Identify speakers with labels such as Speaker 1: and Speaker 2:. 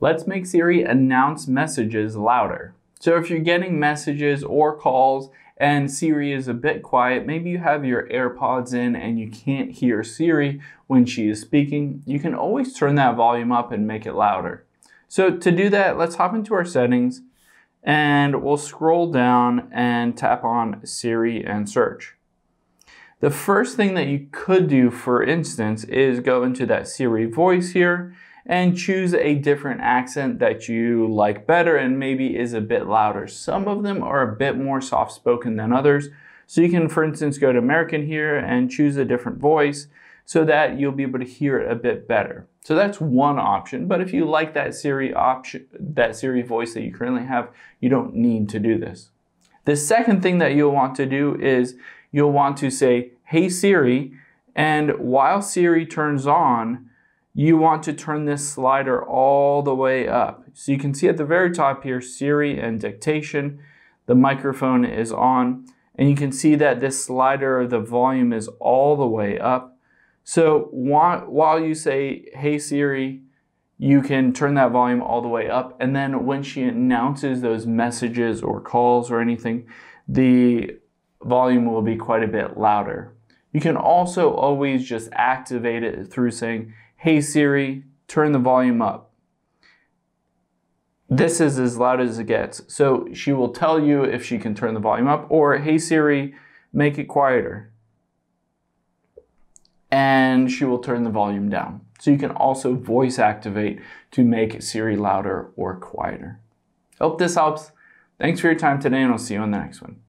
Speaker 1: Let's make Siri announce messages louder. So if you're getting messages or calls and Siri is a bit quiet, maybe you have your AirPods in and you can't hear Siri when she is speaking, you can always turn that volume up and make it louder. So to do that, let's hop into our settings and we'll scroll down and tap on Siri and search. The first thing that you could do, for instance, is go into that Siri voice here and choose a different accent that you like better and maybe is a bit louder. Some of them are a bit more soft spoken than others. So you can, for instance, go to American here and choose a different voice so that you'll be able to hear it a bit better. So that's one option. But if you like that Siri option, that Siri voice that you currently have, you don't need to do this. The second thing that you'll want to do is you'll want to say, Hey Siri, and while Siri turns on, you want to turn this slider all the way up. So you can see at the very top here, Siri and dictation. The microphone is on, and you can see that this slider, the volume is all the way up. So while you say, hey Siri, you can turn that volume all the way up. And then when she announces those messages or calls or anything, the volume will be quite a bit louder. You can also always just activate it through saying, Hey Siri, turn the volume up. This is as loud as it gets. So she will tell you if she can turn the volume up, or Hey Siri, make it quieter. And she will turn the volume down. So you can also voice activate to make Siri louder or quieter. Hope this helps. Thanks for your time today, and I'll see you on the next one.